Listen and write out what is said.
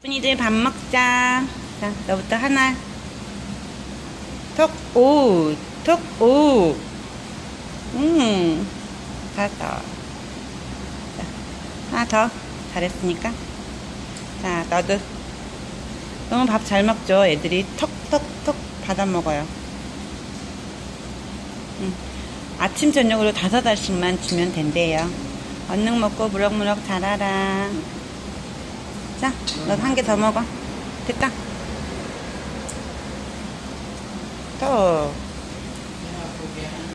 분이들 밥 먹자. 자, 너부터 하나. 톡, 오, 톡, 오. 음, 잘했다. 자, 하나 더. 잘했으니까. 자, 너도. 너무 밥 잘 먹죠? 애들이 톡톡톡 받아 먹어요. 음, 아침, 저녁으로 다섯 알씩만 주면 된대요. 얼른 먹고 무럭무럭 자라라. 자, 너 한 개 더 먹어. 됐다. 또.